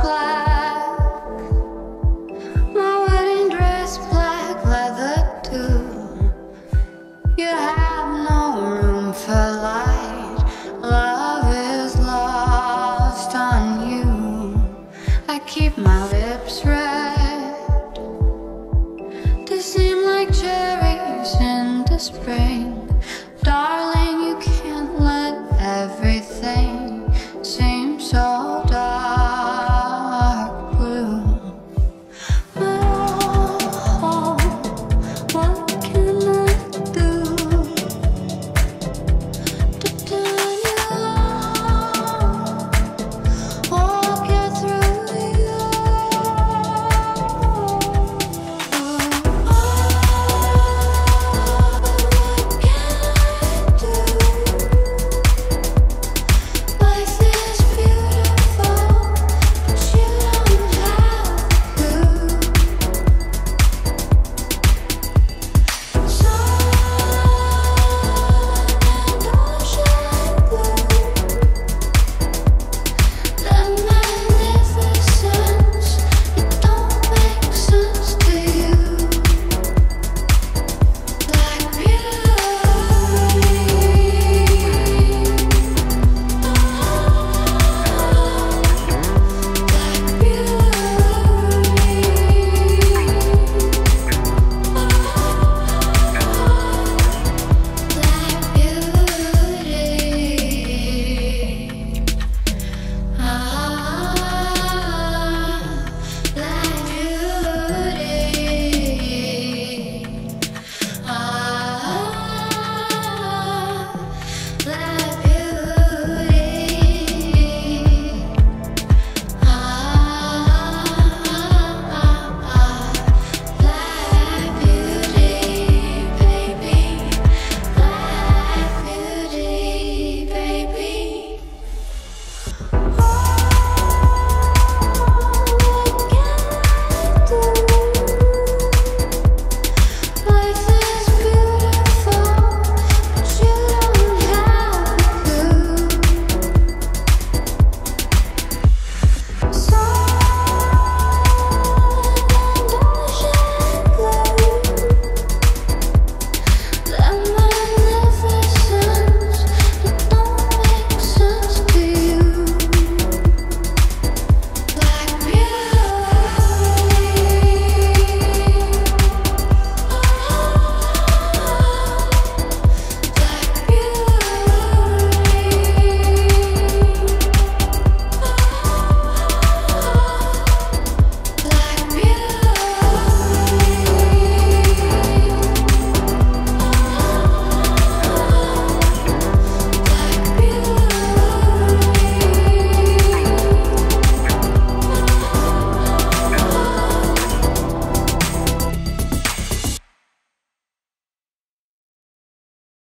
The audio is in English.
black, my wedding dress black leather too. You